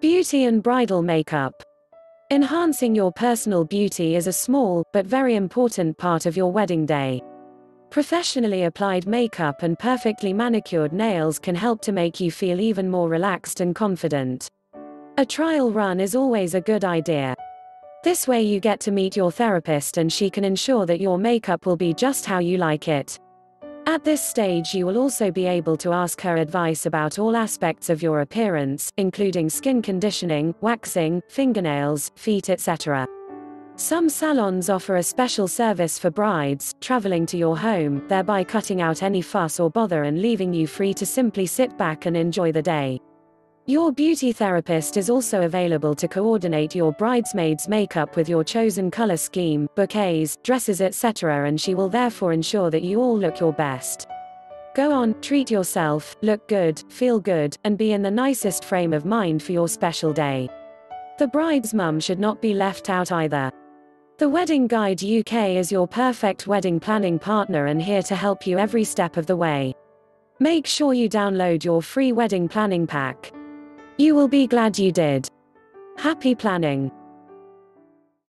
Beauty and bridal makeup. Enhancing your personal beauty is a small, but very important part of your wedding day. Professionally applied makeup and perfectly manicured nails can help to make you feel even more relaxed and confident. A trial run is always a good idea. This way you get to meet your therapist and she can ensure that your makeup will be just how you like it. At this stage you will also be able to ask her advice about all aspects of your appearance, including skin conditioning, waxing, fingernails, feet etc. Some salons offer a special service for brides, traveling to your home, thereby cutting out any fuss or bother and leaving you free to simply sit back and enjoy the day. Your beauty therapist is also available to coordinate your bridesmaid's makeup with your chosen color scheme, bouquets, dresses, etc., and she will therefore ensure that you all look your best. Go on, treat yourself, look good, feel good, and be in the nicest frame of mind for your special day. The bride's mum should not be left out either. The Wedding Guide UK is your perfect wedding planning partner and here to help you every step of the way. Make sure you download your free wedding planning pack. You will be glad you did. Happy planning.